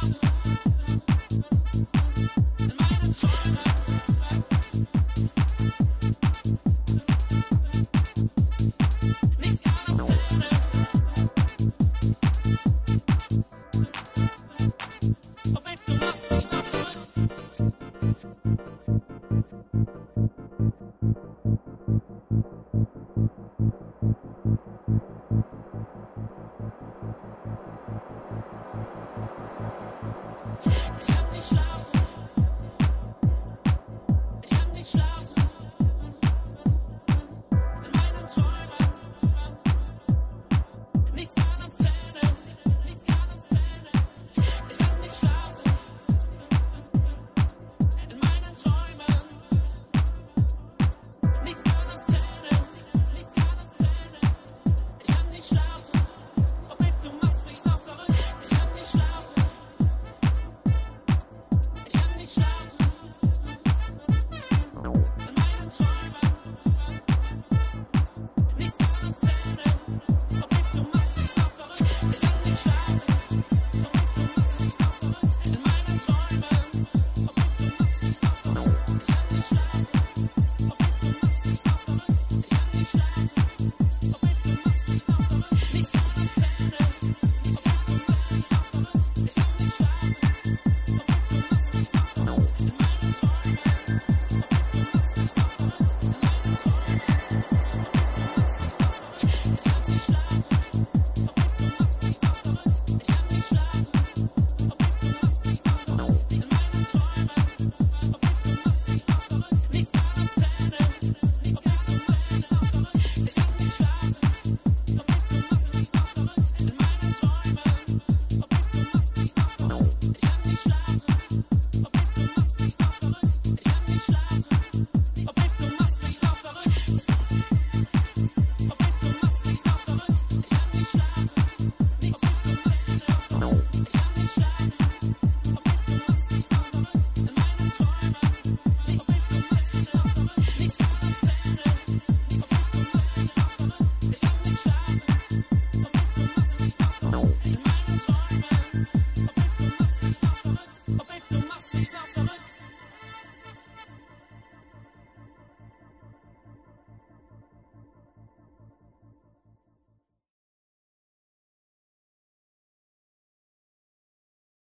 Bye.